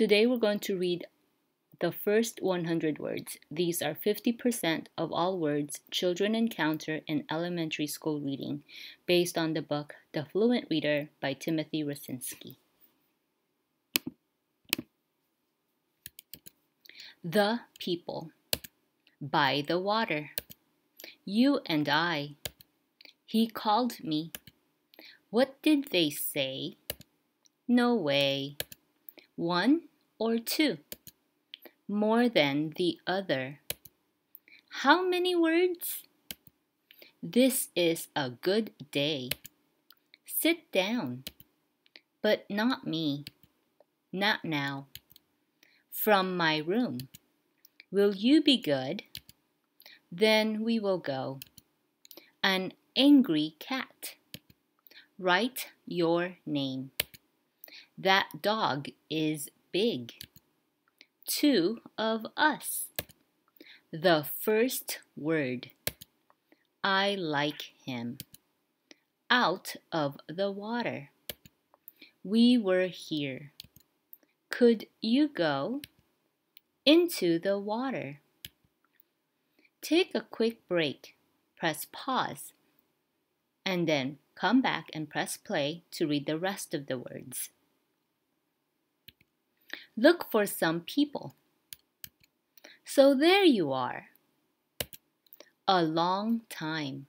Today we're going to read the first 100 words. These are 50% of all words children encounter in elementary school reading, based on the book The Fluent Reader by Timothy Rasinski. The people. By the water. You and I. He called me. What did they say? No way. One or two? more than the other. How many words? This is a good day. Sit down. But not me. Not now. From my room. Will you be good? Then we will go. An angry cat. Write your name. That dog is big two of us. The first word. I like him. Out of the water. We were here. Could you go into the water? Take a quick break. Press pause. And then come back and press play to read the rest of the words. Look for some people. So there you are. A long time.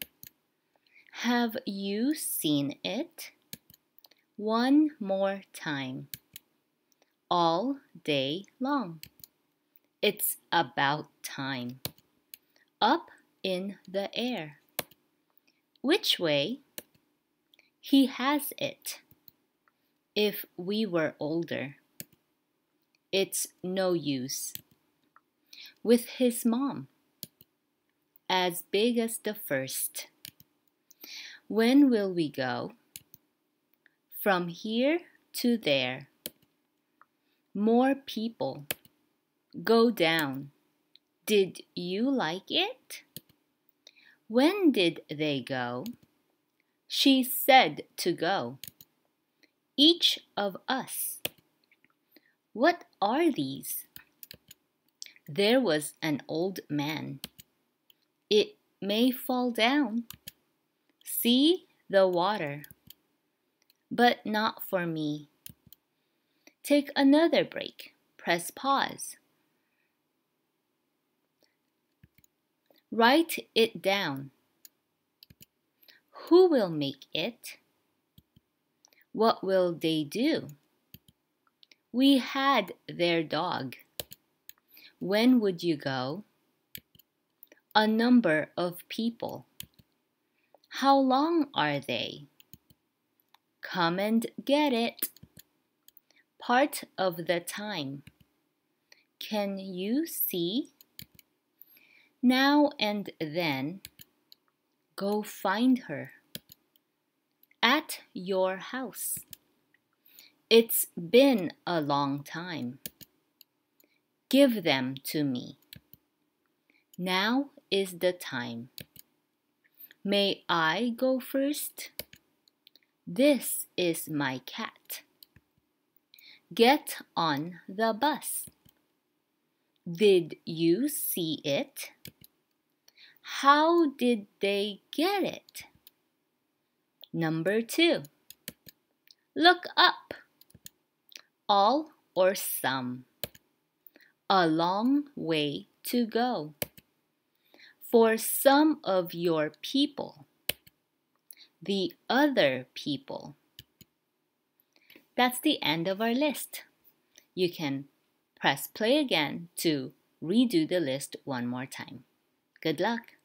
Have you seen it? One more time. All day long. It's about time. Up in the air. Which way? He has it. If we were older. It's no use. With his mom, as big as the first. When will we go? From here to there. More people. Go down. Did you like it? When did they go? She said to go. Each of us. What are these? There was an old man. It may fall down. See the water. But not for me. Take another break. Press pause. Write it down. Who will make it? What will they do? We had their dog. When would you go? A number of people. How long are they? Come and get it. Part of the time. Can you see? Now and then, go find her. At your house. It's been a long time. Give them to me. Now is the time. May I go first? This is my cat. Get on the bus. Did you see it? How did they get it? Number two. Look up all or some. A long way to go. For some of your people, the other people. That's the end of our list. You can press play again to redo the list one more time. Good luck!